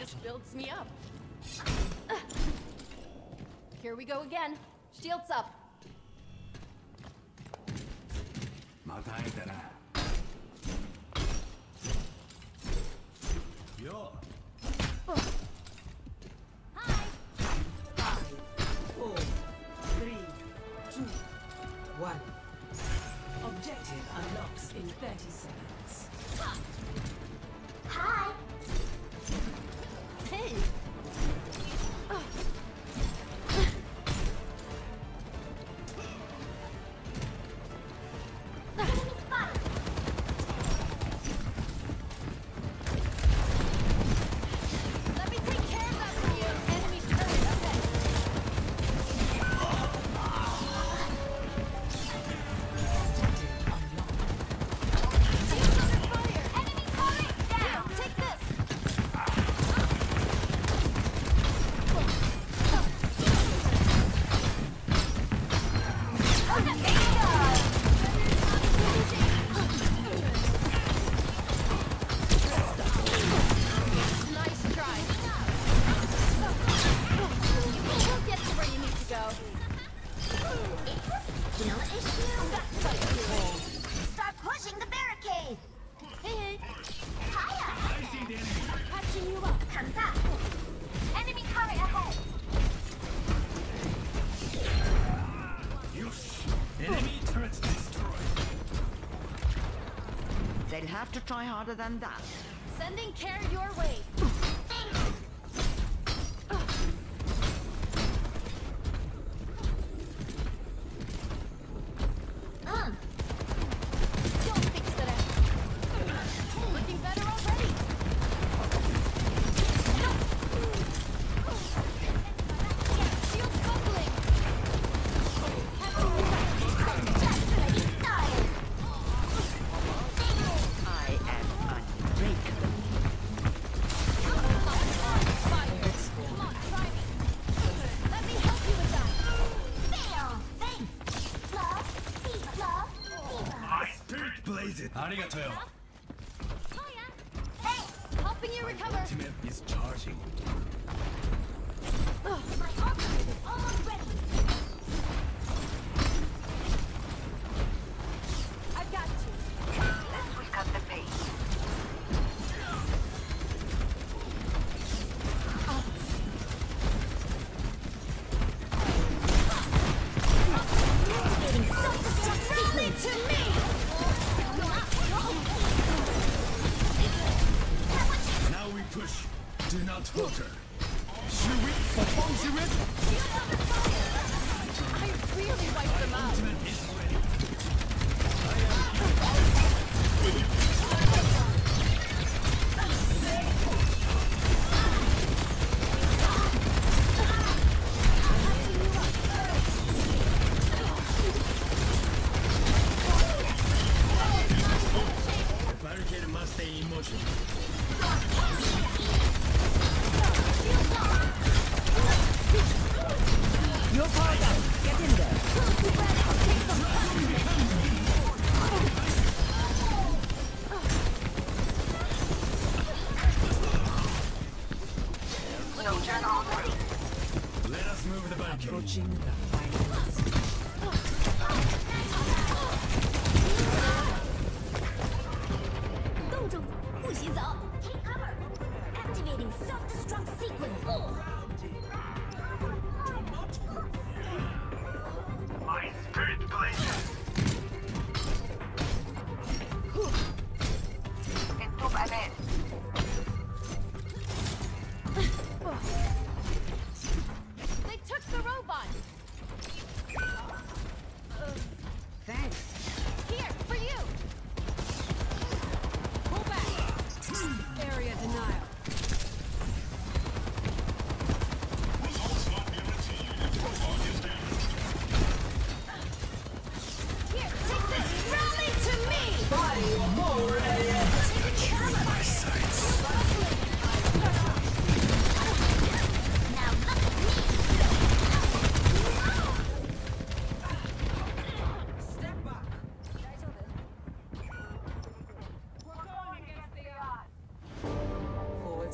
Just builds me up. Here we go again. Shields up. Yo. Five, four, three, two, one. Objective unlocks in 30 seconds. Hi. have to try harder than that. Sending care your way. Arigato. Hey, helping you recover. Ultimate is charging.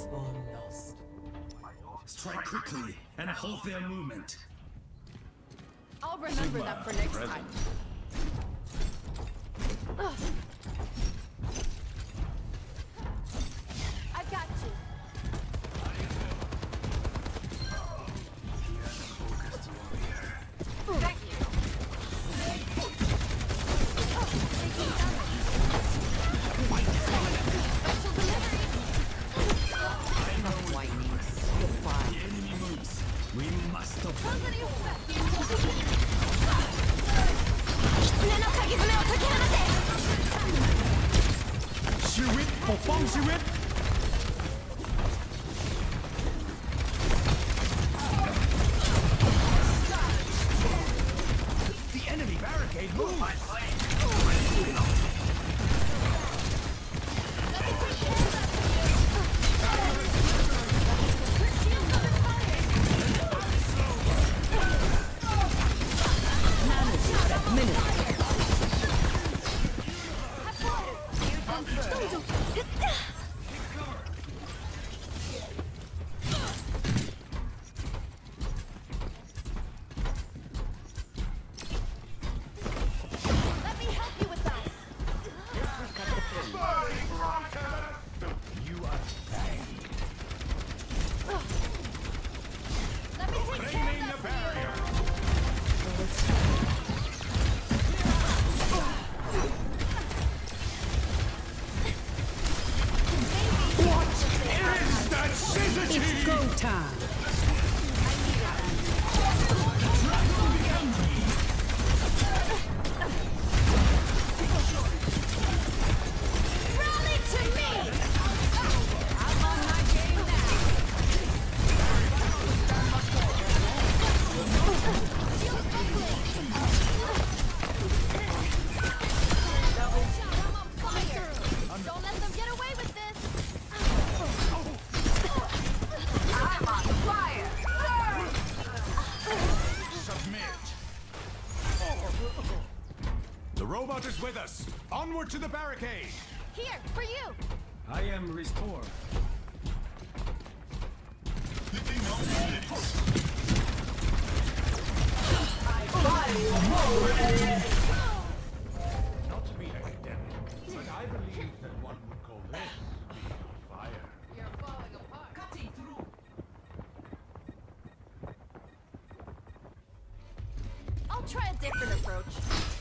Spawn lost. Strike quickly and halt their movement. I'll remember Sigma that for next present. time. 不帮助人。Syzygy? Go time. Onward to the barricade. Here, for you. I am restored. Not to be academic, but I believe that one would call this being on fire. You're falling apart. Cutting through. I'll try a different approach.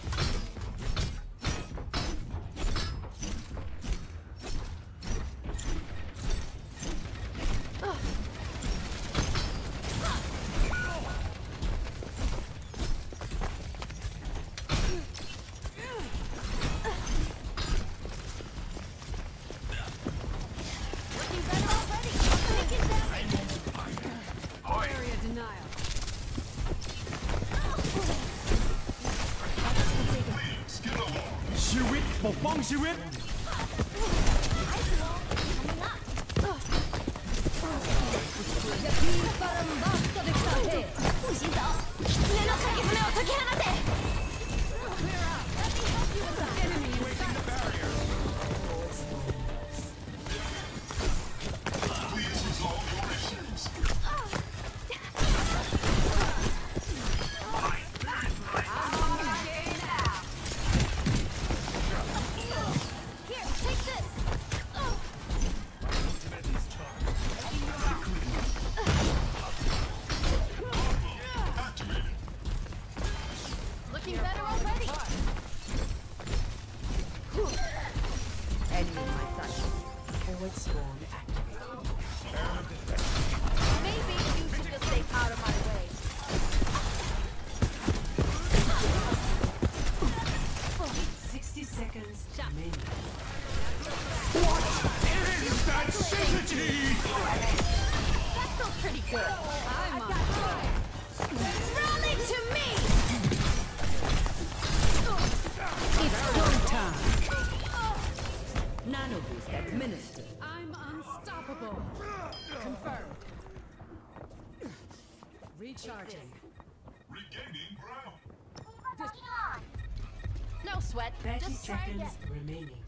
し上狐の鍵爪を解き放て Forward spawn activated. Maybe you should just stay out of my way. Sixty seconds remaining. Is that syzygy? That felt pretty good. I'm on Nano boost administered. I'm unstoppable. Confirmed. Recharging. Regaining ground. No sweat. 30 Just try seconds again. remaining.